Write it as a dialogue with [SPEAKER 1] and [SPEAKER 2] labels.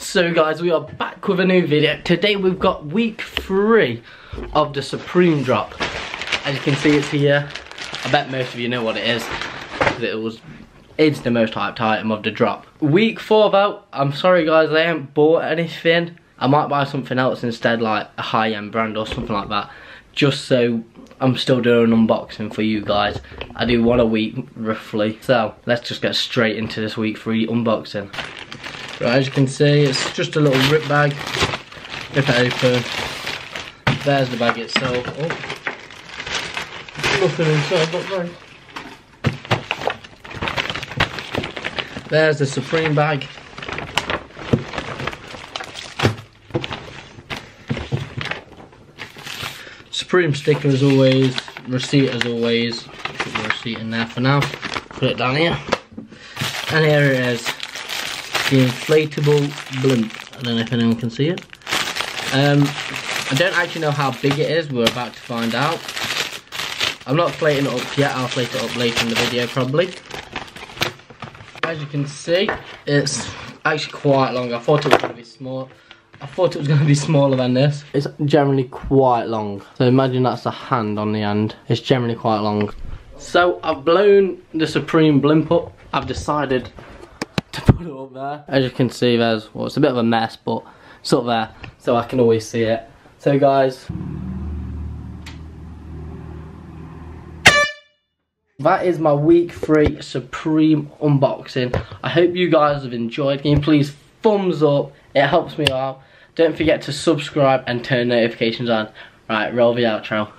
[SPEAKER 1] So guys, we are back with a new video. Today we've got week three of the Supreme drop. As you can see it's here. I bet most of you know what it is. It was it's the most hyped item of the drop. Week four though, I'm sorry guys, I haven't bought anything. I might buy something else instead, like a high-end brand or something like that. Just so I'm still doing an unboxing for you guys. I do one a week, roughly. So, let's just get straight into this week three unboxing. Right, as you can see, it's just a little rip bag. Rip it open. There's the bag itself. Oh. Nothing inside, but right. There's the Supreme bag. Supreme sticker as always, receipt as always. Put the receipt in there for now. Put it down here. And here it is. The inflatable blimp. I don't know if anyone can see it. Um, I don't actually know how big it is. We're about to find out. I'm not inflating it up yet. I'll inflate it up later in the video probably. As you can see, it's actually quite long. I thought it was going to be small. I thought it was going to be smaller than this. It's generally quite long. So imagine that's a hand on the end. It's generally quite long. So I've blown the Supreme blimp up. I've decided put it up there. As you can see there's, well it's a bit of a mess but it's up there so I can always see it. So guys, that is my week three Supreme unboxing. I hope you guys have enjoyed. Can you please thumbs up? It helps me out. Don't forget to subscribe and turn notifications on. Right, roll the outro.